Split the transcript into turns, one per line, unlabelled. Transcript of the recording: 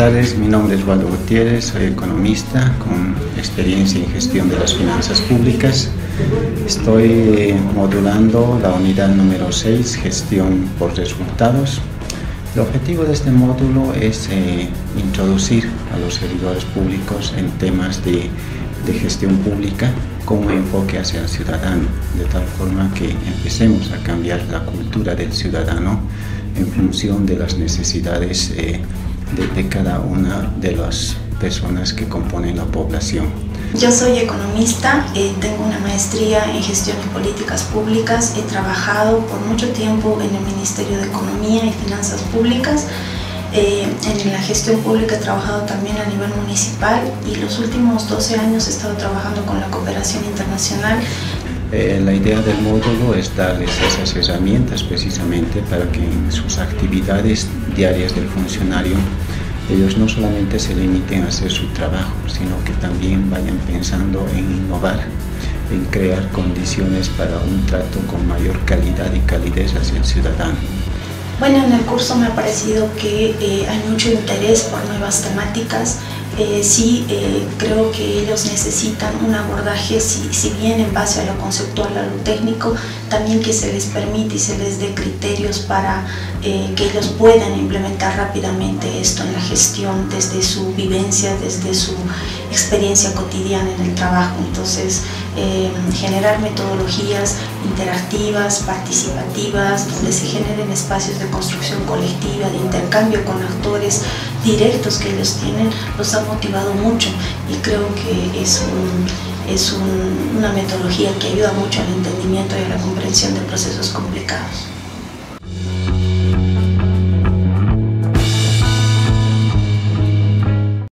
tardes, mi nombre es Waldo Gutiérrez, soy economista con experiencia en gestión de las finanzas públicas. Estoy eh, modulando la unidad número 6, gestión por resultados. El objetivo de este módulo es eh, introducir a los servidores públicos en temas de, de gestión pública con un enfoque hacia el ciudadano, de tal forma que empecemos a cambiar la cultura del ciudadano en función de las necesidades eh, de, cada una de las personas que componen la población.
Yo soy economista, eh, tengo una maestría en gestión y políticas públicas, he trabajado por mucho tiempo en el Ministerio de Economía y Finanzas Públicas, eh, en la gestión pública he trabajado también a nivel municipal y los últimos 12 años he estado trabajando con la cooperación internacional
eh, la idea del módulo es darles esas herramientas precisamente para que en sus actividades diarias del funcionario ellos no solamente se limiten a hacer su trabajo, sino que también vayan pensando en innovar, en crear condiciones para un trato con mayor calidad y calidez hacia el ciudadano.
Bueno, en el curso me ha parecido que eh, hay mucho interés por nuevas temáticas, eh, sí eh, creo que ellos necesitan un abordaje, si, si, bien en base a lo conceptual, a lo técnico, también que se les permite y se les dé criterios para eh, que ellos puedan implementar rápidamente esto en la gestión desde su vivencia, desde su experiencia cotidiana en el trabajo. Entonces, generar metodologías interactivas, participativas, donde se generen espacios de construcción colectiva, de intercambio con actores directos que ellos tienen, los ha motivado mucho y creo que es, es una metodología que ayuda mucho al entendimiento y a la comprensión de procesos complicados.